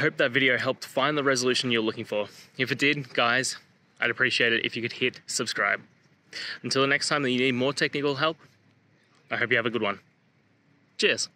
Hope that video helped find the resolution you're looking for. If it did, guys, I'd appreciate it if you could hit subscribe. Until the next time that you need more technical help, I hope you have a good one. Cheers.